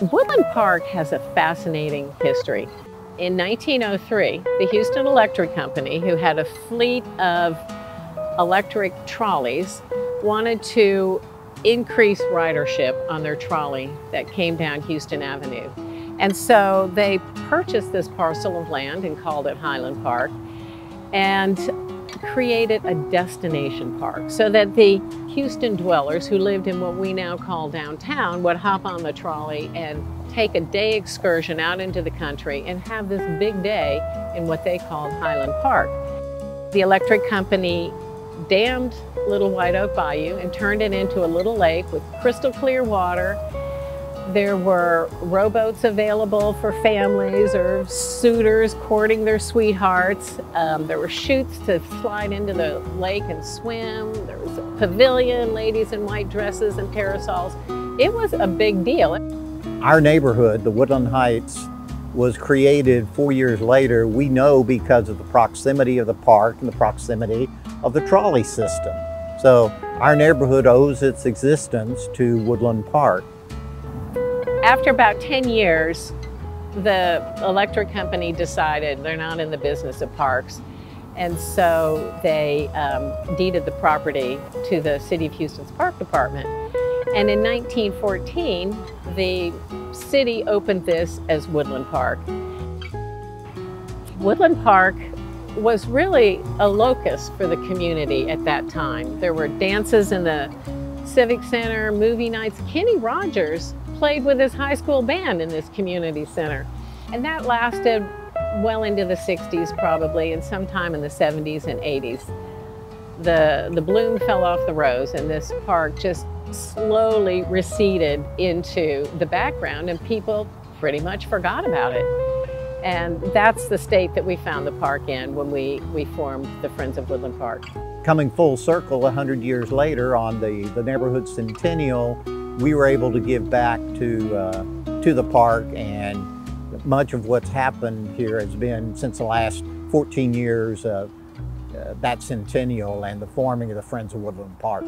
Woodland Park has a fascinating history. In 1903, the Houston Electric Company, who had a fleet of electric trolleys, wanted to increase ridership on their trolley that came down Houston Avenue. And so they purchased this parcel of land and called it Highland Park and created a destination park so that the Houston dwellers who lived in what we now call downtown would hop on the trolley and take a day excursion out into the country and have this big day in what they called Highland Park. The electric company dammed Little White Oak Bayou and turned it into a little lake with crystal clear water there were rowboats available for families or suitors courting their sweethearts. Um, there were chutes to slide into the lake and swim. There was a pavilion, ladies in white dresses and parasols. It was a big deal. Our neighborhood, the Woodland Heights, was created four years later. We know because of the proximity of the park and the proximity of the trolley system. So our neighborhood owes its existence to Woodland Park. After about 10 years, the electric company decided they're not in the business of parks. And so they um, deeded the property to the City of Houston's Park Department. And in 1914, the city opened this as Woodland Park. Woodland Park was really a locus for the community at that time. There were dances in the Civic Center, movie nights. Kenny Rogers played with his high school band in this community center. And that lasted well into the 60s probably and sometime in the 70s and 80s. The, the bloom fell off the rose and this park just slowly receded into the background and people pretty much forgot about it. And that's the state that we found the park in when we, we formed the Friends of Woodland Park. Coming full circle 100 years later on the, the neighborhood centennial, we were able to give back to, uh, to the park and much of what's happened here has been since the last 14 years of uh, that centennial and the forming of the Friends of Woodland Park.